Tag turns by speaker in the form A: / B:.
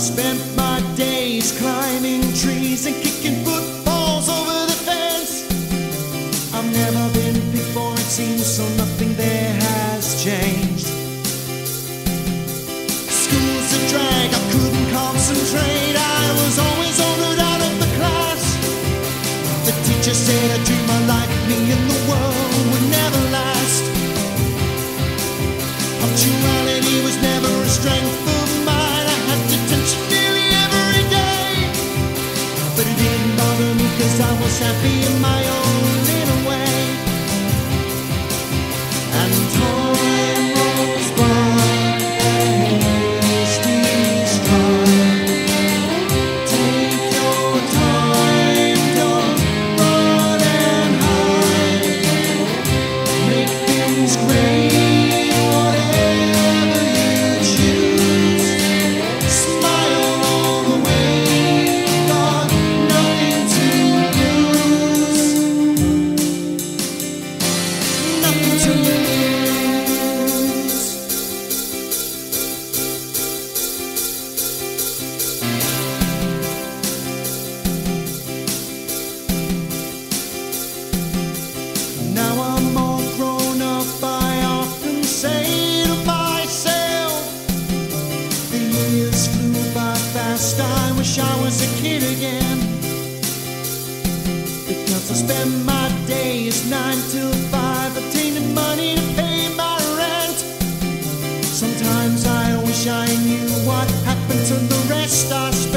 A: spent my days climbing trees and kicking footballs over the fence. I've never been picked for a team, so nothing there has changed. School's a drag, I couldn't concentrate. I was always ordered out of the class. The teacher said I dream my life, me in the world. I was happy in my own wish I was a kid again. Because I spend my days nine till five obtaining money to pay my rent. Sometimes I wish I knew what happened to the rest of us.